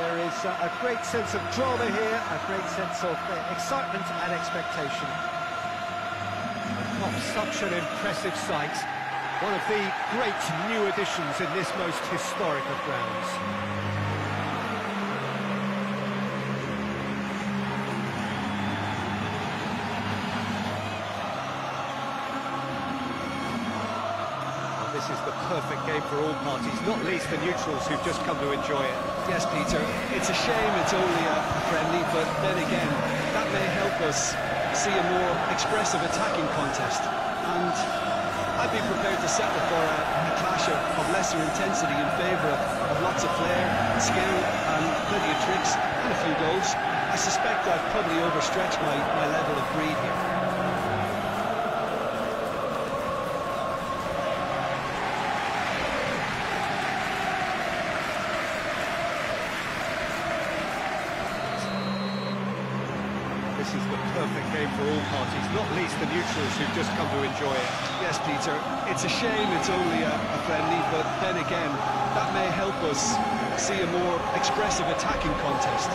There is uh, a great sense of drama here, a great sense of uh, excitement and expectation. Oh, such an impressive sight. One of the great new additions in this most historic of grounds. this is the perfect game for all parties, not least the neutrals who've just come to enjoy it. Yes, Peter, it's a shame it's only a friendly, but then again, that may help us see a more expressive attacking contest. And I'd be prepared to settle for a, a clash of, of, lesser intensity in favour of, of lots of flair, skill, and plenty of tricks, and a few goals. I suspect I've probably overstretched my, my level of greed here. This is the perfect game for all parties, not least the neutrals who've just come to enjoy it. Yes, Peter, it's a shame it's only a, a friendly, but then again, that may help us see a more expressive attacking contest.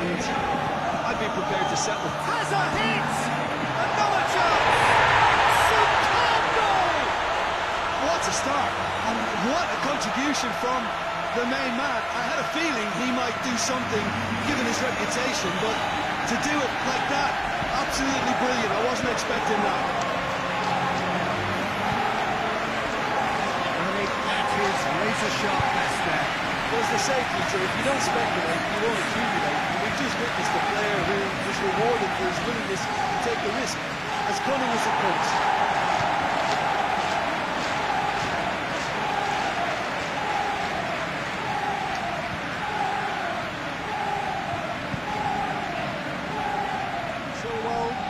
And I'd be prepared to settle. Has a hit! Another chance! Superb goal! What a start, and what a contribution from the main man. I had a feeling he might do something, given his reputation, but to do it like that, absolutely brilliant. I wasn't expecting that. Running at his razor-sharp best there. As they say, Peter, if you don't speculate, you won't accumulate. And we've just witnessed a player who was rewarded for his willingness to take the risk, as cunning as it comes.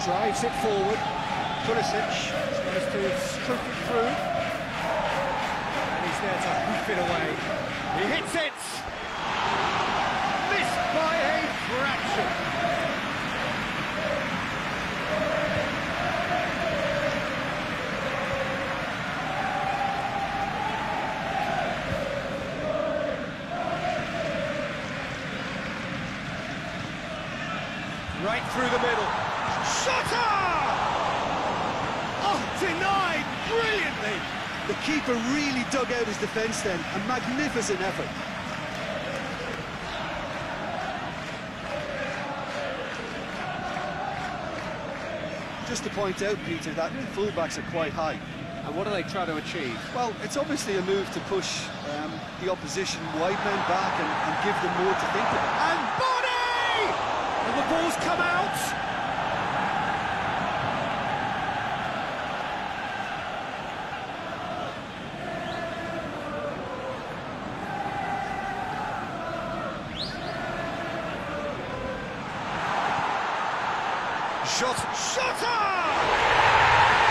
Drives it forward. Pulisic tries to scoop it through. And he's there to hoof it away. He hits it! Missed by a fraction. Right through the middle. Shutter! Oh, denied brilliantly. The keeper really dug out his defence then. A magnificent effort. Just to point out, Peter, that the fullbacks are quite high. And what are they trying to achieve? Well, it's obviously a move to push um, the opposition wide men back and, and give them more to think about. And body! And the ball's come out! Shot, Jota!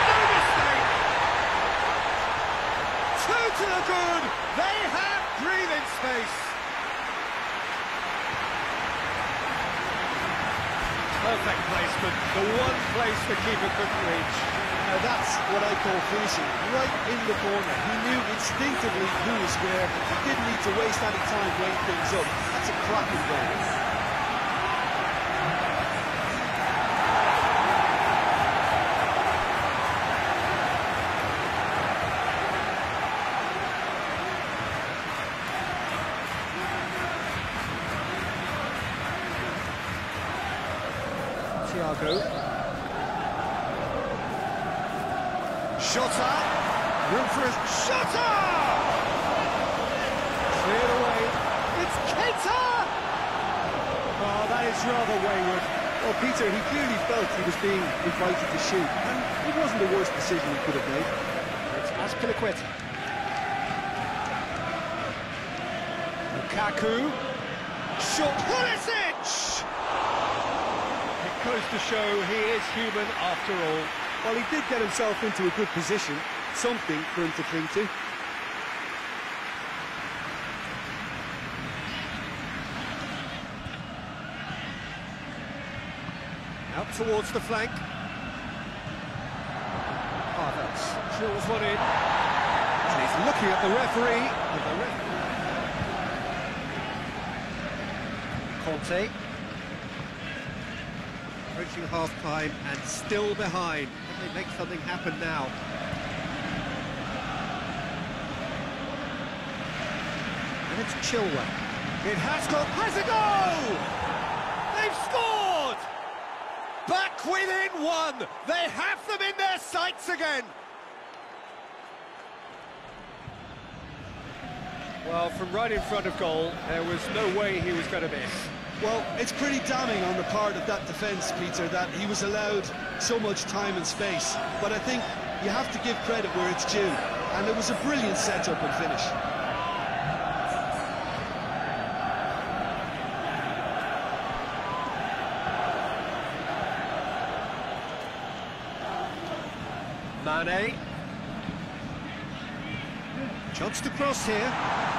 No mistake! Two to the good! They have breathing space! Perfect placement, the one place the keeper couldn't reach. Now that's what I call finishing, right in the corner. He knew instinctively who was where, he didn't need to waste any time weighing things up. That's a cracking goal. Thiago. Jota. Room for a Jota! Cleared away. It's Keita! Oh, that is rather wayward. Well, Peter, he clearly felt he was being invited to shoot, and it wasn't the worst decision he could have made. It's Azpilicueta. Lukaku. Shot. Pulisic! Goes to show he is human after all. Well, he did get himself into a good position, something for him to cling to. Out towards the flank. Havertz drills one in. And he's looking at the referee. The ref Conte. Approaching half-time and still behind. Can they make something happen now? And it's Chilwell. It has got... Has a goal! They've scored! Back within one! They have them in their sights again! Well, from right in front of goal, there was no way he was going to miss. Well, it's pretty damning on the part of that defence, Peter, that he was allowed so much time and space. But I think you have to give credit where it's due. And it was a brilliant setup and finish. Mane. Chance to cross here.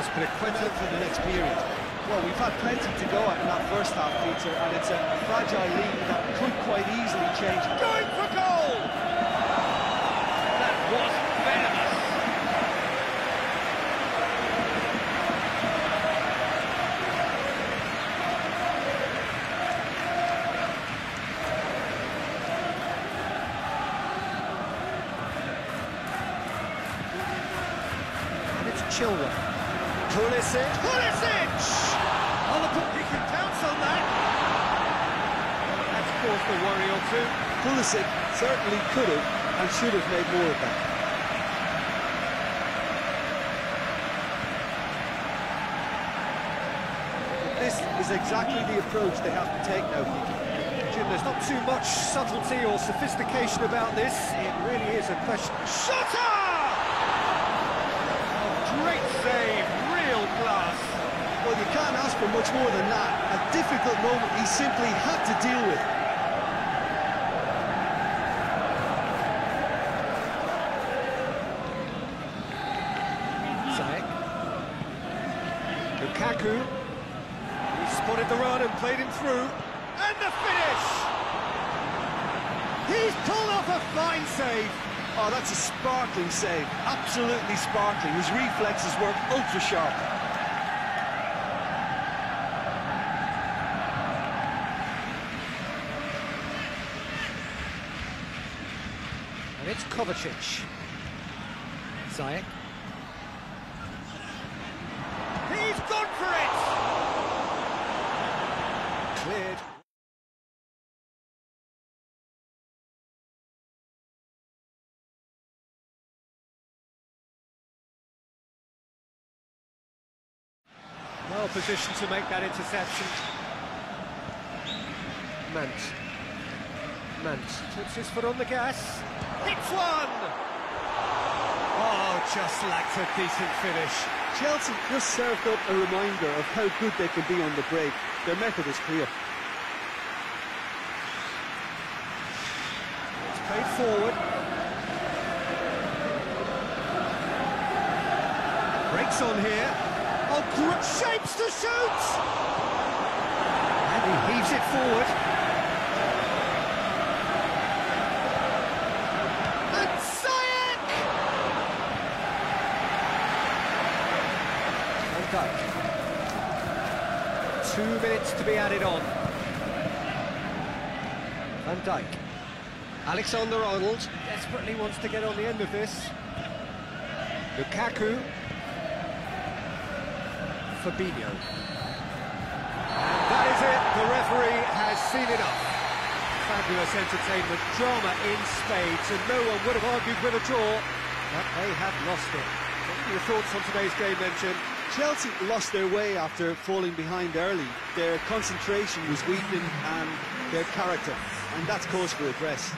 Has a quid for the next period. Well, we've had plenty to go at in that first half, Peter, and it's a fragile lead that could quite easily change. Going for goal! That was venomous. And it's Chilwell. Pulisic. Pulisic! Oh, look, he can pounce on that. That's caused a worry or two. Pulisic certainly could have and should have made more of that. This is exactly the approach they have to take now, Jim, there's not too much subtlety or sophistication about this. It really is a question. Shutter! Oh, great save. Well, you can't ask for much more than that. A difficult moment he simply had to deal with. Ziyech. Lukaku. He spotted the run and played him through. And the finish! He's pulled off a fine save. Oh, that's a sparkling save. Absolutely sparkling. His reflexes were ultra And it's Kovacic. Ziyech. He's gone for it! Cleared. Well positioned to make that interception. Mount. Mount puts his foot on the gas. Hits one! Oh, just lacked a decent finish. Chelsea just served up a reminder of how good they can be on the break. Their method is clear. It's played forward. Breaks on here. Oh, great shapes to shoot! And he heaves it forward. And Ziyech! Van Dijk. Two minutes to be added on. Van Dijk. Alexander Arnold desperately wants to get on the end of this. Lukaku. Fabinho. And that is it. The referee has seen enough. Fabulous entertainment, drama in spades, and no one would have argued with a draw, but they have lost it. What are your thoughts on today's game Jim? Chelsea lost their way after falling behind early. Their concentration was weakened and their character. and that's cause for redress.